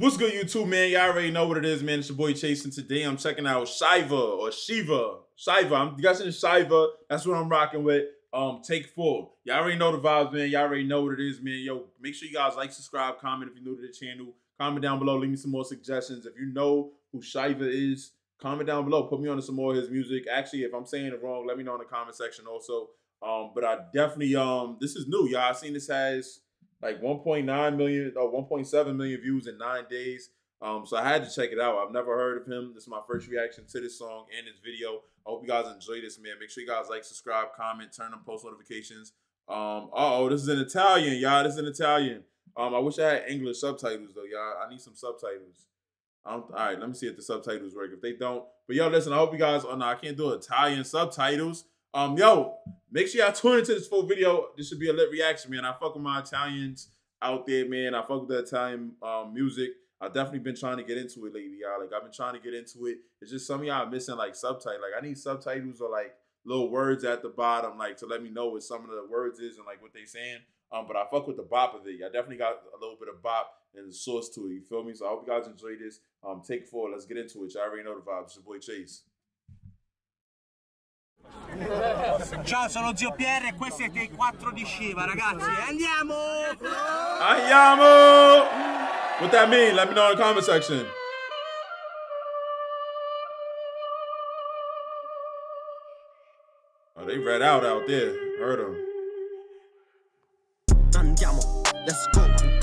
What's good, YouTube, man? Y'all already know what it is, man. It's your boy Chase, and today I'm checking out Shiva or Shiva. Shiva. I'm guessing Shiva. That's what I'm rocking with. Um, Take Four. Y'all already know the vibes, man. Y'all already know what it is, man. Yo, make sure you guys like, subscribe, comment if you're new to the channel. Comment down below. Leave me some more suggestions. If you know who Shiva is, comment down below. Put me on to some more of his music. Actually, if I'm saying it wrong, let me know in the comment section also. Um, but I definitely um, this is new, y'all. I seen this has like 1.9 million or 1.7 million views in nine days. Um, so I had to check it out. I've never heard of him. This is my first reaction to this song and this video. I hope you guys enjoy this, man. Make sure you guys like, subscribe, comment, turn on post notifications. Um, oh, this is in Italian, y'all. This is in Italian. Um, I wish I had English subtitles though, y'all. I need some subtitles. Um, all right, let me see if the subtitles work. If they don't, but yo, listen. I hope you guys. Oh no, I can't do Italian subtitles. Um, yo, make sure y'all tune into this full video. This should be a lit reaction, man. I fuck with my Italians out there, man. I fuck with the Italian um, music. I've definitely been trying to get into it lately, y'all. Like I've been trying to get into it. It's just some of y'all missing like subtitles. Like I need subtitles or like little words at the bottom, like to let me know what some of the words is and like what they saying. Um, but I fuck with the bop of it. I definitely got a little bit of bop and the source to it. You feel me? So I hope you guys enjoy this. Um, take four. Let's get into it. Y'all already know the vibes. It's your boy Chase. Ciao, sono Zio Pierre e questo è Take 4 di Shiva, ragazzi. Andiamo! Andiamo! What that mean? Let me know in the comment section. Oh, they read out out there. Heard them. Andiamo, let's go.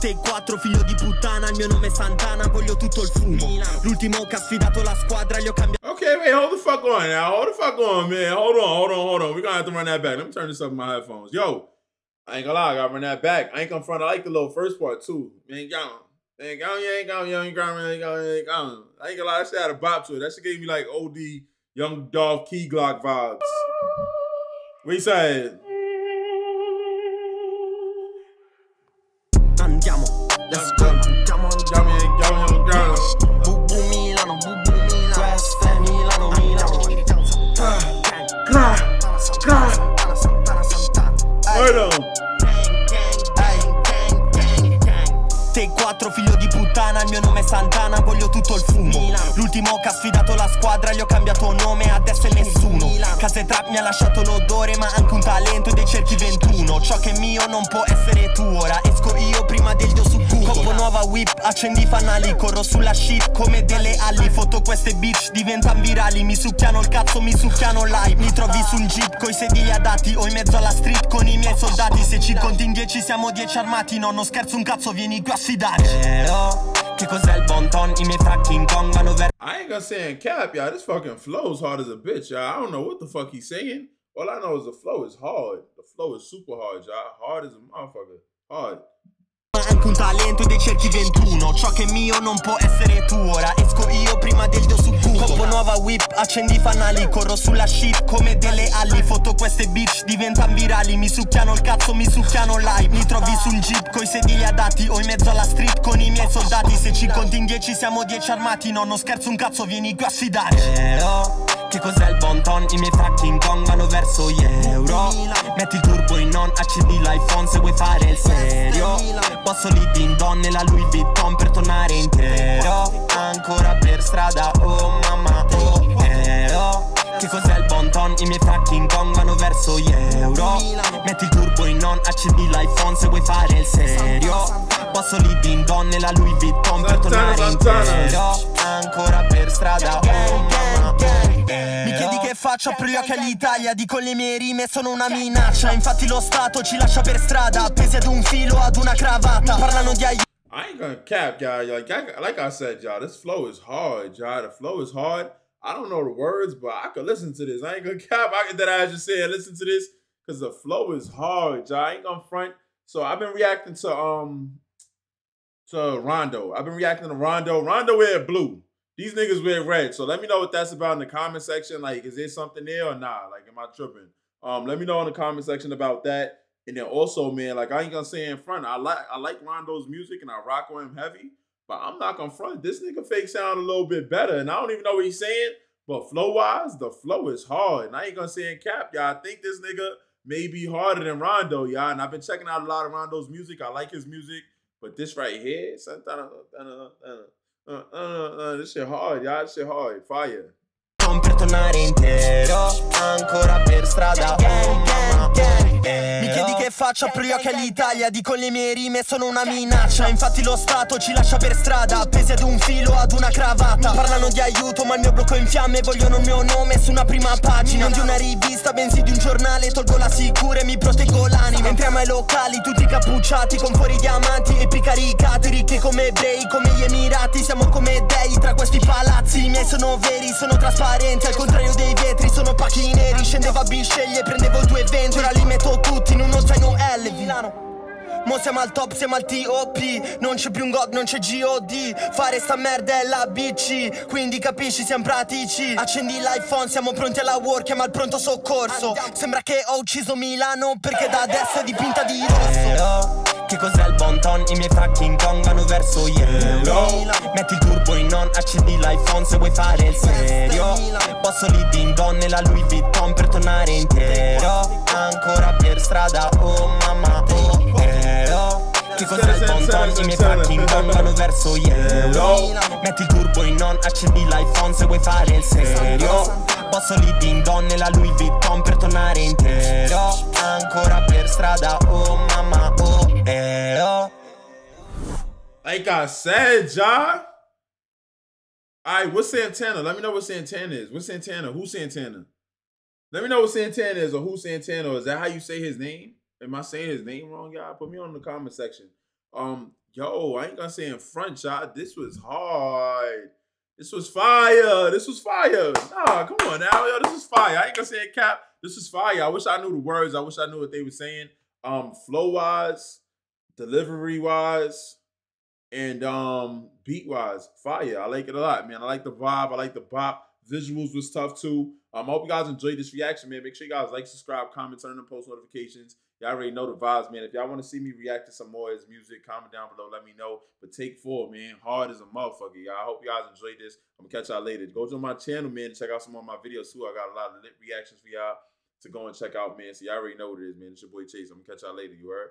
Gang. Te 4 figlio di puttana, il mio nome è Santana, voglio tutto il fumo. L'ultimo che ha sfidato la squadra, gli ho cambiato. Okay, wait, hold the fuck on now. Hold the fuck on, man. Hold on, hold on, hold on. We're gonna have to run that back. Let me turn this up in my headphones. Yo, I ain't gonna lie, I gotta run that back. I ain't gonna front. I like the little first part too. Man, gone. Man, gone, you ain't gone, you ain't gone, you ain't gone, you ain't gone. I ain't gonna lie, that shit had a bop to it. That shit gave me like OD Young Dolph Key Glock vibes. What you say? Andiamo, let's go. Andiamo, andiamo, andiamo. Bubu Milano, bubu Milano. Questo è Milano, Milano. Word on. Te 4 figlio di puttana, il mio nome è Santana, voglio tutto il fumo. L'ultimo che ha sfidato la squadra, gli ho cambiato nome, adesso è nessuno. Case Trap mi ha lasciato l'odore, ma anche un talento dei cerchi 21. Ciò che è mio non può essere tuo, ora whip, accendi i fanali, corro sulla shit come delle ali. Foto queste bitch diventano virali, mi succhiano il cazzo, mi succhiano live. Mi trovi sul jeep coi sedili adatti o in mezzo alla street con i miei soldati. Se ci conti in 10 siamo 10 armati, no, non scherzo un cazzo, vieni qui a sfidare. Però, che cos'è il bon ton? I miei fucking Kong vanno verso I ain't gonna say in cap, y'all. This fucking flow is hard as a bitch, y'all. I don't know what the fuck he's saying. All I know is the flow is hard. The flow is super hard, y'all. Hard as a motherfucker. Hard. Anche un talento dei cerchi 21 Ciò che è mio non può essere tuo. Ora esco io prima del dio su Google Coppo nuova whip, accendi i fanali Corro sulla shit come delle ali. Foto queste bitch diventano virali. Mi succhiano il cazzo, mi succhiano live Mi trovi sul jeep coi sedili adatti O in mezzo alla street con i miei soldati. Se ci conti in 10 siamo 10 armati. No, non scherzo un cazzo, vieni qui a sfidare Però che cos'è il bon ton? I miei fucking Kong vanno verso gli euro. Metti il turbo in on, accendi l'iPhone se vuoi fare il serio. Posso lì din don nella Louis Vuitton per tornare intero. Ancora per strada, oh mamma, oh però Che cos'è il bon ton? I miei fucking Kong vanno verso gli euro. Metti il turbo in on, accendi l'iPhone se vuoi fare il serio. Posso lì din don nella Louis Vuitton per tornare Santana. intero. Ancora per strada, oh mamma, oh mi chiedi che faccio, apro gli occhi all'Italia Dico le mie rime sono una minaccia Infatti lo Stato ci lascia per strada Appesi ad un filo, ad una cravatta Parlano di aiuto I ain't gonna cap, y'all. Like, I, like I said, y'all, this flow is hard, y'all. The flow is hard. I don't know the words, but I could listen to this. I ain't gonna cap. I that I just said, listen to this, cause the flow is hard, y'all. I ain't gonna front. So I've been reacting to um to Rondo. I've been reacting to Rondo. Rondo wear blue. These niggas wear red. So let me know what that's about in the comment section. Like, is there something there or not? Like, am I tripping? Um, let me know in the comment section about that. And then also, man, like I ain't gonna say in front, I like I like Rondo's music and I rock with him heavy. But I'm not gonna front. This nigga fake sound a little bit better, and I don't even know what he's saying. But flow wise, the flow is hard. And I ain't gonna say in cap, y'all. I think this nigga may be harder than Rondo, y'all. And I've been checking out a lot of Rondo's music. I like his music, but this right here, Uh, uh, this shit hard, y'all. This shit hard. Fire. per tornare intero Ancora per strada mamma Mi chiedi che faccio, apro gli occhi all'Italia Dico le mie rime sono una minaccia. Infatti lo Stato ci lascia per strada Appesi ad un filo, ad una cravatta. Parlano di aiuto ma il mio blocco è in fiamme. Vogliono il mio nome su una prima pagina. Non di una rivista bensì di un giornale. Tolgo la sicura e mi proteggo l'anima. Entriamo ai locali tutti cappucciati Con fuori diamanti e picaricati. Ricchi come ebrei, come gli emirati. Siamo come dei tra questi palazzi. I miei sono veri, sono trasparenti. Al contrario dei vetri sono pacchi neri. Scendevo a bisceglie, prendevo due venti Ora li metto tutti in uno zaino L Milano Mo siamo al top, siamo al TOP Non c'è più un God, non c'è GOD Fare sta merda è la BC Quindi capisci, siamo pratici. Accendi l'iPhone, siamo pronti alla work Chiama al pronto soccorso. Sembra che ho ucciso Milano Perché da adesso è dipinta di rosso. Che cos'è il bon ton? I miei fucking Kong vanno verso yellow On, accendi l'iPhone se vuoi fare il serio. Bosso lì din don nella Louis Vuitton per tornare intero Ancora per strada, oh mamma, oh eh, Che cos'è il bon ton? I miei fucking Kong vanno verso yellow. Metti il turbo in on, accendi l'iPhone se vuoi fare il serio. Bosso lì din don nella Louis Vuitton per tornare intero Ancora per strada, oh mamma, oh Like I said, Ja. All right, what's Santana? Let me know what Santana is. What's Santana? Who's Santana? Let me know what Santana is or who Santana is. That how you say his name? Am I saying his name wrong, y'all? Put me on the comment section. Um, yo, I ain't gonna say in front, y'all. This was hard. This was fire. This was fire. Nah, come on now, yo. This is fire. I ain't gonna say it cap. This is fire. I wish I knew the words. I wish I knew what they were saying. Um, flow wise, delivery wise, and um beat wise, fire. I like it a lot, man. I like the vibe. I like the bop. Visuals was tough too. Um, I hope you guys enjoyed this reaction, man. Make sure you guys like, subscribe, comment, turn on post notifications. Y'all already know the vibes, man. If y'all want to see me react to some more of his music, comment down below. Let me know. But take four, man. Hard as a motherfucker, y'all. I hope you guys enjoyed this. I'm gonna catch y'all later. Go to my channel, man. Check out some of my videos too. I got a lot of lit reactions for y'all to go and check out, man. So y'all already know what it is, man. It's your boy Chase. I'm gonna catch y'all later. You heard?